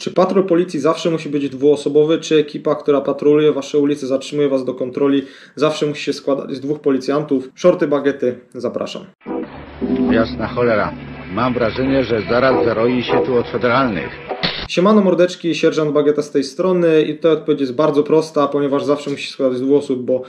Czy patrol policji zawsze musi być dwuosobowy, czy ekipa, która patroluje wasze ulice, zatrzymuje was do kontroli, zawsze musi się składać z dwóch policjantów? Shorty, bagiety, zapraszam. Jasna cholera. Mam wrażenie, że zaraz zaroi się tu od federalnych. Siemano mordeczki, sierżant Bagieta z tej strony i tutaj odpowiedź jest bardzo prosta, ponieważ zawsze musi się składać z dwóch osób, bo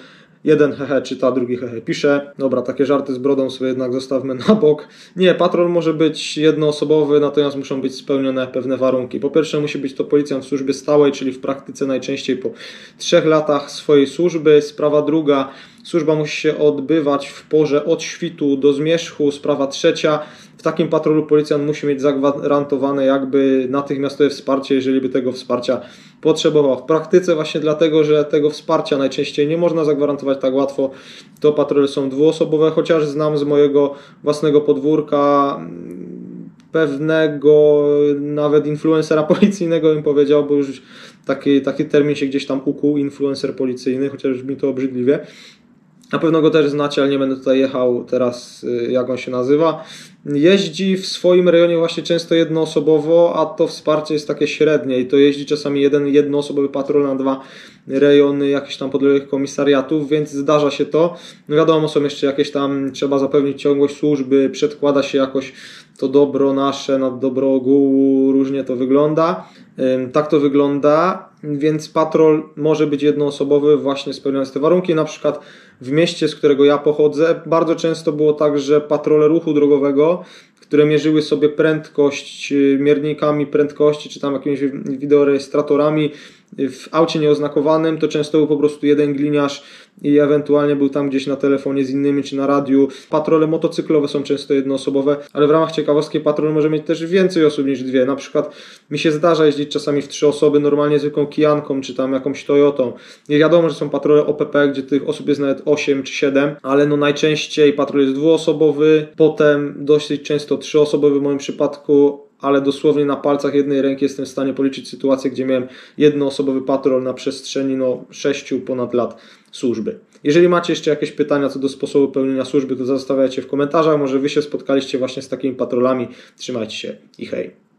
jeden hehe czyta, drugi hehe pisze. Dobra, takie żarty z brodą sobie jednak zostawmy na bok. Nie, patrol może być jednoosobowy, natomiast muszą być spełnione pewne warunki. Po pierwsze musi być to policjant w służbie stałej, czyli w praktyce najczęściej po trzech latach swojej służby. Sprawa druga, służba musi się odbywać w porze od świtu do zmierzchu. Sprawa trzecia, w takim patrolu policjant musi mieć zagwarantowane jakby natychmiastowe wsparcie, jeżeli by tego wsparcia potrzebował. W praktyce właśnie dlatego, że tego wsparcia najczęściej nie można zagwarantować tak łatwo, to patrole są dwuosobowe, chociaż znam z mojego własnego podwórka mm, pewnego nawet influencera policyjnego bym powiedział, bo już taki, taki termin się gdzieś tam ukuł, influencer policyjny, chociaż mi to obrzydliwie. Na pewno go też znacie, ale nie będę tutaj jechał teraz, y, jak on się nazywa. Jeździ w swoim rejonie właśnie często jednoosobowo, a to wsparcie jest takie średnie i to jeździ czasami jeden jednoosobowy patrol na dwa rejony jakichś tam podległych komisariatów, więc zdarza się to. No wiadomo, są jeszcze jakieś tam, trzeba zapewnić ciągłość służby, przedkłada się jakoś to dobro nasze nad dobro ogółu, różnie to wygląda. Tak to wygląda, więc patrol może być jednoosobowy, właśnie spełniając te warunki. Na przykład w mieście, z którego ja pochodzę, bardzo często było tak, że patrole ruchu drogowego, które mierzyły sobie prędkość y, miernikami prędkości, czy tam jakimiś wideorejestratorami, w aucie nieoznakowanym to często był po prostu jeden gliniarz i ewentualnie był tam gdzieś na telefonie z innymi czy na radiu. Patrole motocyklowe są często jednoosobowe, ale w ramach ciekawostki patrol może mieć też więcej osób niż dwie. Na przykład mi się zdarza jeździć czasami w trzy osoby, normalnie zwykłą kijanką czy tam jakąś Toyotą. Nie wiadomo, że są patrole OPP, gdzie tych osób jest nawet 8 czy 7, ale no najczęściej patrol jest dwuosobowy, potem dosyć często trzyosobowy w moim przypadku, ale dosłownie na palcach jednej ręki jestem w stanie policzyć sytuację, gdzie miałem jednoosobowy patrol na przestrzeni no, 6 ponad lat służby. Jeżeli macie jeszcze jakieś pytania co do sposobu pełnienia służby, to zostawiajcie w komentarzach. Może Wy się spotkaliście właśnie z takimi patrolami. Trzymajcie się i hej.